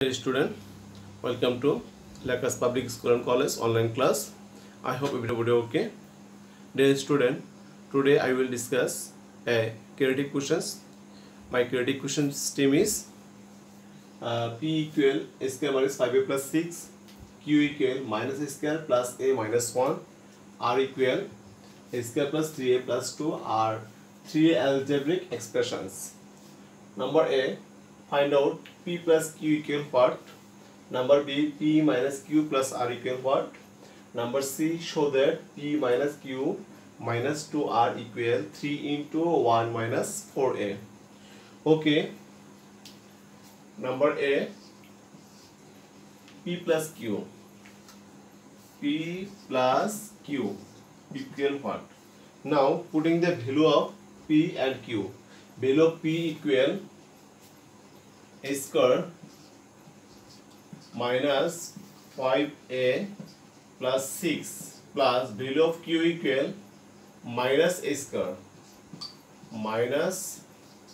Dear student, welcome to Lakas Public School and College online class. I hope everybody okay. Dear student, today I will discuss a creative questions. My creative questions team is uh, P equal square minus 5a plus 6, Q equal minus square plus a minus 1, R equal square plus 3a plus 2 are three algebraic expressions. Number A, find out P plus Q equal what? Number B, P minus Q plus R equal what? Number C, show that P minus Q minus 2R equal 3 into 1 minus 4A. Okay. Number A, P plus Q. P plus Q equal what? Now putting the value of P and Q. Below P equal square minus 5a plus 6 plus value of q equal minus a square. Minus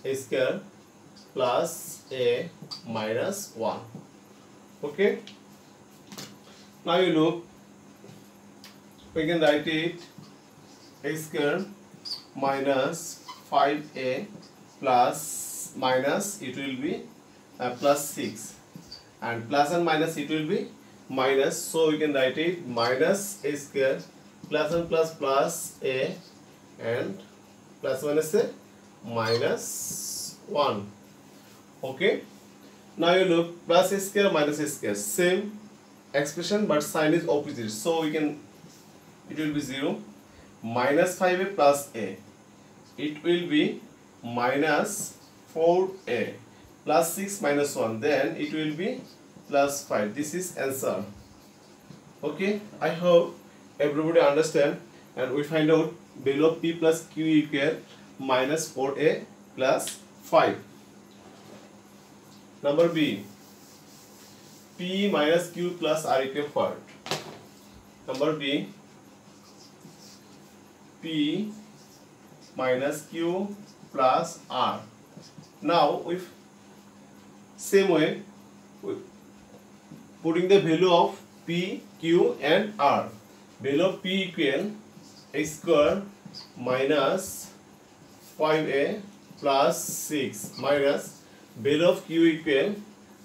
a square plus a minus 1 okay? Now you look. We can write it a square minus 5a plus minus it will be Uh, plus 6 and plus and minus it will be minus. So we can write it minus a square plus and plus plus a and plus minus a minus 1 okay? Now you look plus a square minus a square. Same expression but sign is opposite. So we can it will be 0 minus 5a plus a. It will be minus 4a plus 6 minus 1 then it will be plus 5 this is answer. Okay? I hope everybody understand and we find out below p plus q equal minus 4a plus 5 number b. P minus q plus r equal what? Number b. P minus q plus r. Now if same way putting the value of p q and r. Value of p equal a square minus 5a plus 6 minus value of q equal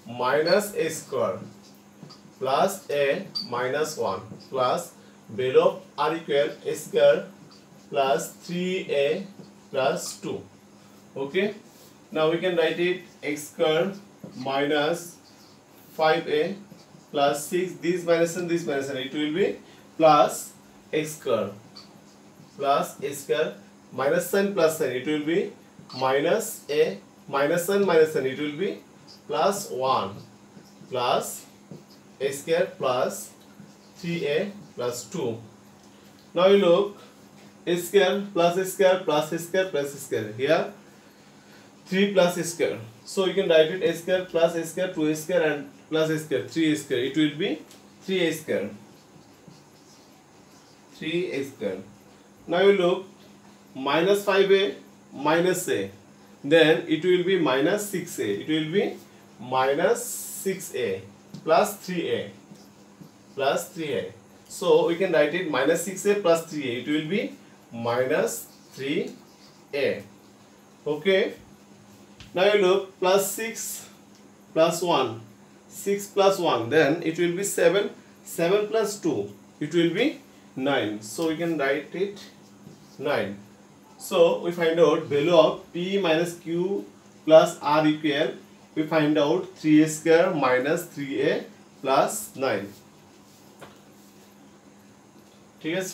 minus a square plus a minus 1 plus value of r equal a square plus 3a plus 2 okay? Now we can write it x square minus 5a plus 6 this minus and this minus and it will be plus x square plus a square minus sign plus sign it will be minus a minus sign minus sign it will be plus 1 plus a square plus 3a plus 2 now you look a square plus a square plus a square plus a square here 3 plus a square. So you can write it a square plus a square, 2 a square and plus a square, 3 a square. It will be 3 a square. 3 a square. Now you look minus 5a minus a. Then it will be minus 6a. It will be minus 6a plus 3a plus 3a. So we can write it minus 6a plus 3a. It will be minus 3a. Okay. Now you look plus 6 plus 1. 6 plus 1 then it will be 7. 7 plus 2 it will be 9. So we can write it 9. So we find out value of P minus Q plus R equal we find out 3a square minus 3a plus 9. ঠিক আছে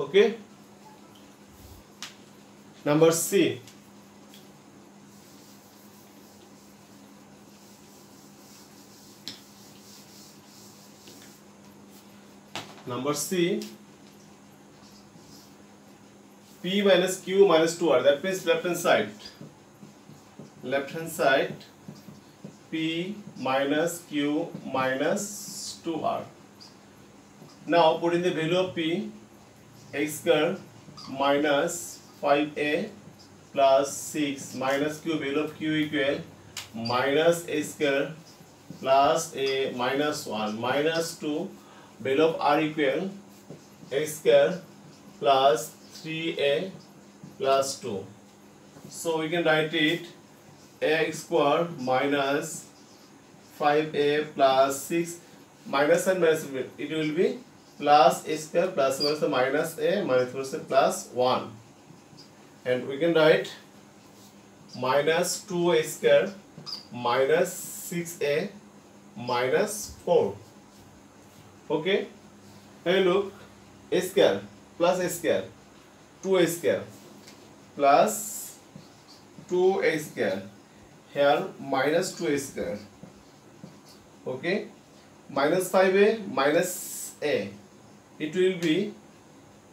Okay number C number C P minus Q minus 2R that means left hand side left hand side P minus Q minus 2R now put in the value of P x square minus 5a plus 6 minus q value of q equal minus a square plus a minus 1 minus 2 value of r equal a square plus 3a plus 2 so we can write it a square minus 5a plus 6 minus and minus it will be plus a square plus minus minus a minus minus plus 1 and we can write minus 2a square minus 6a minus 4 okay hey look a square plus a square 2a square plus 2a square here minus 2a square okay minus 5a minus a it will be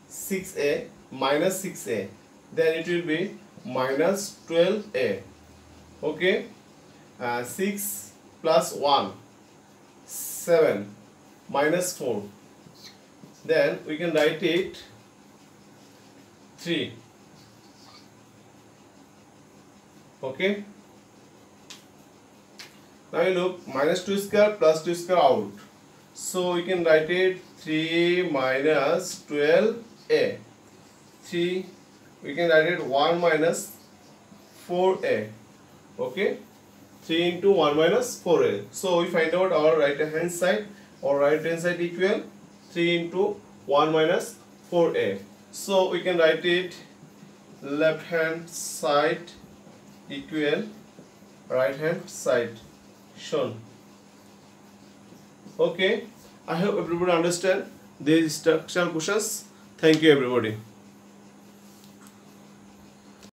6a minus 6a then it will be minus 12a okay? Uh, 6 plus 1 7 minus 4 then we can write it 3 okay? Now you look minus 2 square plus 2 square out so we can write it 3 minus 12a 3 we can write it 1 minus 4a okay? 3 into 1 minus 4a so we find out our right hand side or right hand side equal 3 into 1 minus 4a so we can write it left hand side equal right hand side. Shown okay. I hope everybody understand these structural questions. Thank you everybody